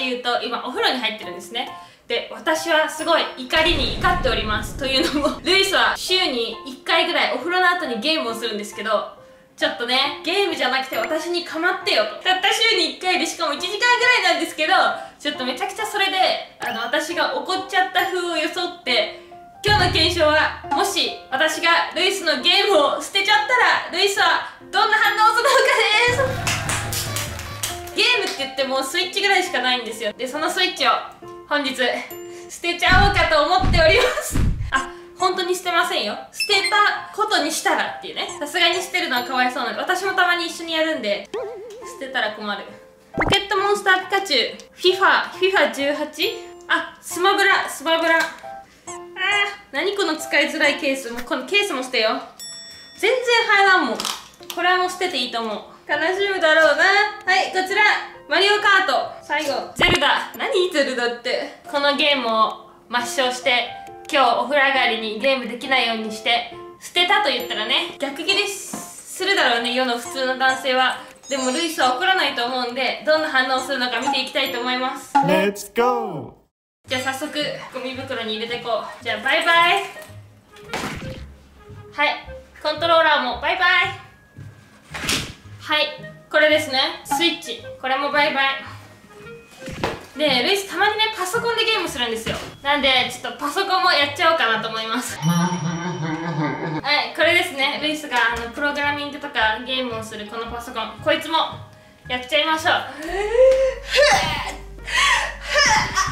というと今お風呂に入ってるんですね。で私はすごい怒りに怒っております。というのも ルイスは週に1回ぐらいお風呂の後にゲームをするんですけどちょっとねゲームじゃなくて私に構ってよと。たった週に1回でしかも1時間ぐらいなんですけどちょっとめちゃくちゃそれであの私が怒っちゃった風を装って今日の検証はもし私がルイスのゲームを捨てちゃったらルイスはどんな反応をするのかです。ゲームって言ってもスイッチぐらいしかないんですよ。でそのスイッチを本日捨てちゃおうかと思っております。あ本当に捨てませんよ。捨てたことにしたらっていうね。さすがに捨てるのはかわいそうなので私もたまに一緒にやるんで捨てたら困る。ポケットモンスターピカチュウ。FIFA FIFA18 あスマブラスマブラ。あ何この使いづらいケースもこのケースも捨てよ全然入らんもん。これはもう捨てていいと思う。悲しむだろうな。はいこちら。マリオカート。最後。ゼルダ。何ゼルダって。このゲームを抹消して今日お風呂上がりにゲームできないようにして捨てたと言ったらね。逆ギレするだろうね世の普通の男性は。でもルイスは怒らないと思うんでどんな反応をするのか見ていきたいと思います。Let's go! じゃあ早速ゴミ袋に入れていこう。じゃあバイバイ。はいコントローラーもバイバイはいこれですね。スイッチ。これもバイバイ。でルイスたまにねパソコンでゲームするんですよ。なんでちょっとパソコンもやっちゃおうかなと思います。はいこれですね。ルイスがあのプログラミングとかゲームをするこのパソコン。こいつもやっちゃいましょう。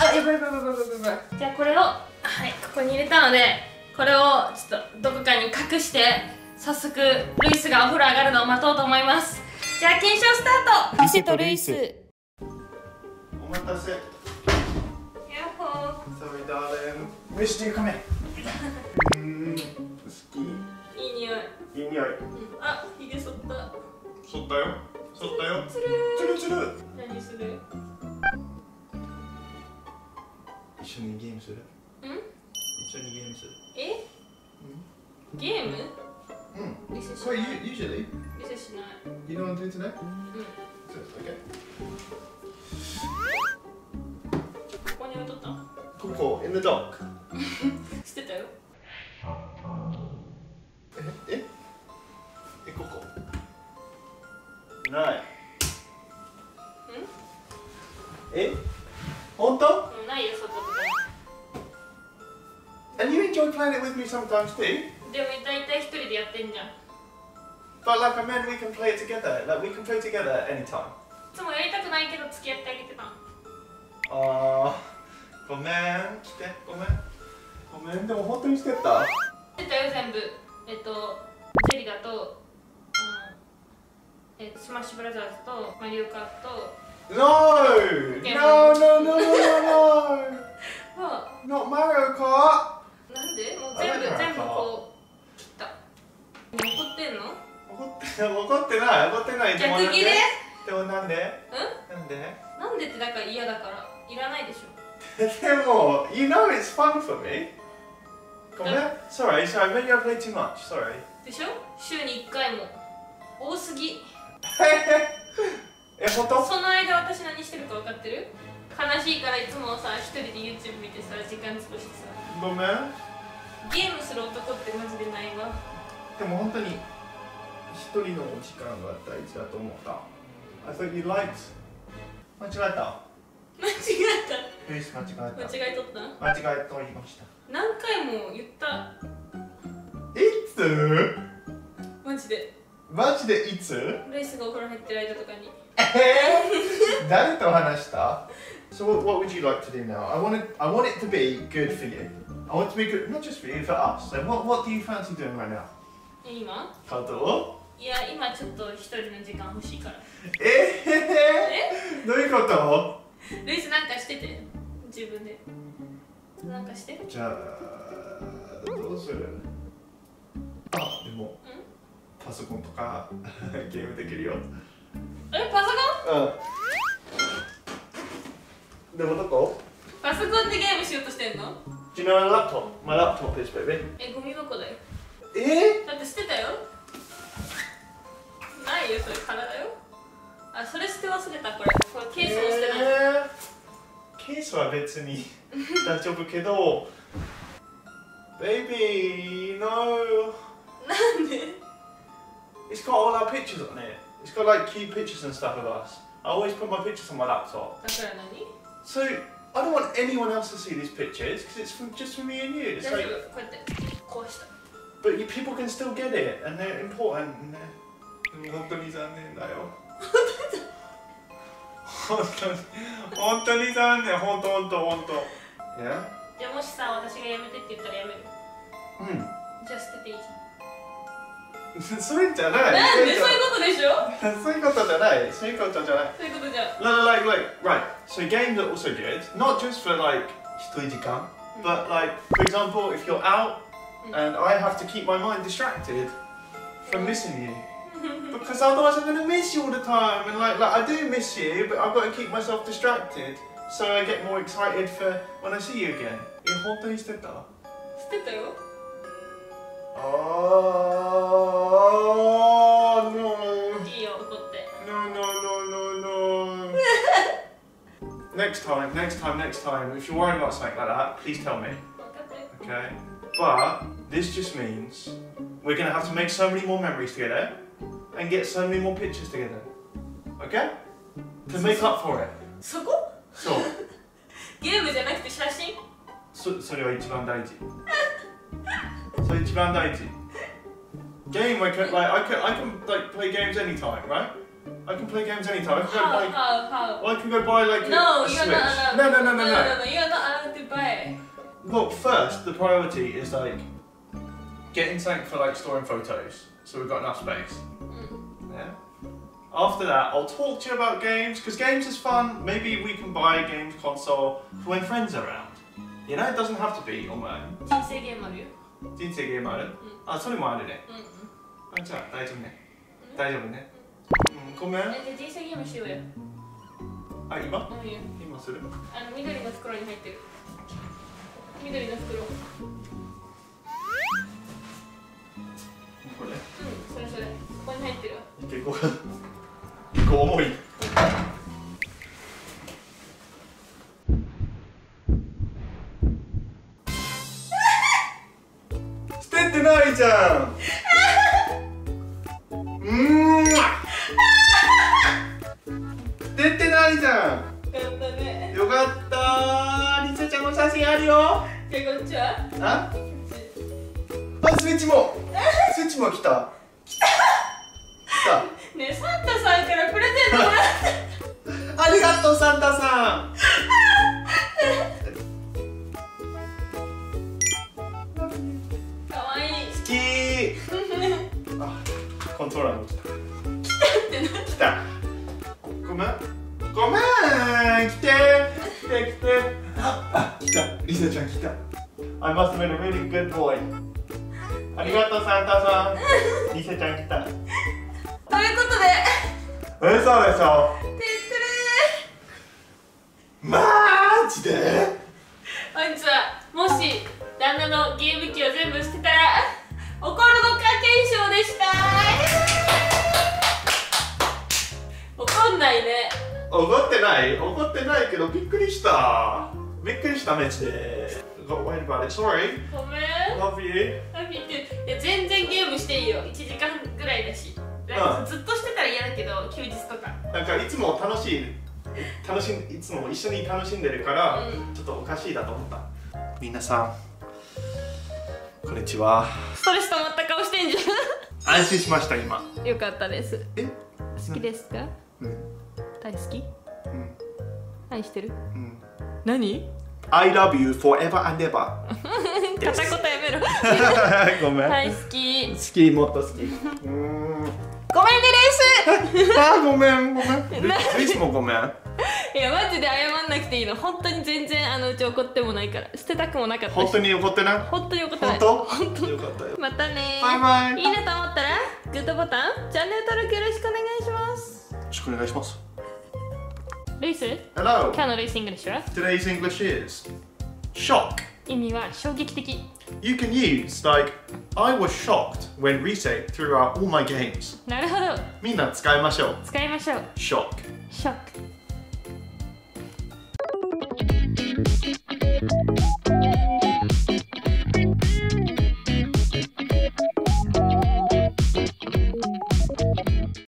あやばいやばいやばいやばいやばいじゃあこれをはいここに入れたのでこれをちょっとどこかに隠して早速ルイスがお風呂上がるのを待とうと思いますじゃあ検証スタートミセとルイスお待たせ。ヤッホー Sorry, darling. ーん、好いい匂い、き。いい匂い。うん、あひげ剃ったそったよ。そったよ。つるつるつる。ー何する？一緒にゲームする？ん？一緒にゲームする。え？ゲーム？うん。リセしない you usually リセしない you don't want to do today? うん So, okay. ここに置いとったここ in the dock. 捨てたよえええここ。ない。え本当うんないよそことか And you enjoy playing it with me sometimes too? でも大体一人でやってんじゃんい But like I meant we can play it together. Like we can play together anytime. つもやりたくないけど付き合ってあげてたあーごめん来てごめんごめんでも本当にしてた？捨てたよ全部えっとゼリダと、うんえっと、スマッシュブラザーズとマリオカート No! Okay. No, no, no, no, no, とは no! Not Mario Kart! なんで？もう全部全部怒ってんの？怒って 怒ってない怒ってないでも逆ギレで？もなんで？うなんで？んなんでってだから嫌だからいらないでしょ。でも You know it's fun for me ごめん。Sorry, maybe I played too much Sorry. でしょ？週に1回も。多すぎ。え本当？その間私何してるか分かってる？悲しいからいつもさ一人で YouTube 見てさ時間潰してさ。ごめん。ゲームする男ってマジでないわ。でも本当に一人の時間が大事だと思った I thought you liked 間違えた間違えたルイス間違えた間違えとった間違えと言いました何回も言ったいつマジでマジでいつレイスがお風呂入ってる間とかにえー誰と話した So what, what would you like to do now? I want it, I want it to be good for you. I want it to be good, not just for you, for us. So what, what do you fancy doing right now? え今カトいや今ちょっと一人の時間欲しいから。え？ー、どういうこと？レイスなんかしてて？自分で。なんかして？じゃあどうする？あでもパソコンとか ゲームできるよ。えパソコン？うん。でもどこ？パソコンでゲームしようとしてんの？Do you know my laptop? My laptop is baby えゴミ箱だよ。え？だって捨てたよないよそれ空だよあそれ捨て忘れたこれこれケースも捨てない、え ケースは別に大丈夫けど Baby, no なんで It's got all our pictures on it It's got like cute pictures and stuff of us I always put my pictures on my laptop だから何 So I don't want anyone else to see these pictures because it's from, just for me and you. It's 大丈 like, 夫こうやってこうした but you, people can still get it and they're important. And they're, 本当に残念だよ。本当に本当に残念。本当本当本当。Yeah? じゃあもしさ私がやめてって言ったらやめるじゃあ捨てていいじうん。それじゃなゃんい。なんでそういうことでしょそういうことじゃない。そういうことじゃない。そういうことじゃん No, no, like, like, right. So games are also good, not just for like 一人時間 but like, for example, if you're out and I have to keep my mind distracted from missing you. Because otherwise I'm gonna miss you all the time, and like, like I do miss you, but I've got to keep myself distracted, so I get more excited for when I see you again. え、本当にしてた捨てたよ Oh no. いいよ怒って No, no, no, no, no. next time, next time, next time, if you're worried about something like that, please tell me, 分かって okay? But this just means we're gonna have to make so many more memories together and get so many more pictures together, okay? To make up for it. そこそう。ゲームじゃなくて写真そそれは一番大事。それ一番大事。Game, I can, like, I can, I can like, play games anytime, right? I can play games anytime. I can go How, buy, how, how? I can go buy like a, No, a you're Switch. not allowed. No, no, no, no, no, no. no, no, you're not allowed to buy. Well, first, the priority is like getting something for like storing photos, so we've got enough space. Mm. Yeah. After that, I'll talk to you about games because games is fun. Maybe we can buy a games console for when friends are around. You know, it doesn't have to be on my own. 人生ゲームあるよ。人生ゲームある、あ、それもあるね。うんうん。あ、じゃあ大丈夫ね。大丈夫ね。うん、ごめん。え、じゃあ人生ゲームしようよ。あ、今うんいいよ。今するあの緑の袋に入ってる。 うん。捨ててないじゃよかったねん。。よかったリサちゃんの写真あるよ。じゃあこっちは？あ？あ、スイッチも。スイッチも来た。来た。ねえ、サンタさんからプレゼントもらって。ありがとうサンタさん。来て来て。あ、あ来た。リサちゃん来た。I must have been a really good boy. ありがとうサンタさん。リサちゃん来た。ということで、嘘でしょ。てってれマジで？ー本日はもし旦那のゲーム機を全部捨てたら怒るのか検証でした 怒んないね怒ってない？怒ってないけどびっくりした。びっくりしたマジで。Got worried about it. Sorry. ごめん。Love you. ハッピーっていや全然ゲームしていいよ。1時間ぐらいだし。うん。ずっとしてたら嫌だけど休日とか。なんかいつも楽しい楽しんいつも一緒に楽しんでるから、うん。ちょっとおかしいだと思った。みなさんこんにちは。ストレス溜まった顔してんじ安心しました今。ゃんよかったです。え？好きですか？うん大好き？うん。愛してる？うん。何？I love you forever and ever. 片言やめろ。ごめん、大好き。好きもっと好き。ごめんねレース。あごめんごめん。ルルイスもごめん。いやマジで謝んなくていいの。本当に全然あのうち怒ってもないから。捨てたくもなかったし。本当に怒ってない？本当に怒ってない。本当？本当。よかったよ。またね。バイバイ。いいなと思ったらグッドボタンチャンネル登録よろしくお願いします。よろしくお願いします ルイス Hello 今日のルイスイングリッシュは Today's English is shock 意味は衝撃的 You can use like I was shocked when Rise threw out all my games. なるほどみんな使いましょう。使いましょう Shock. ショック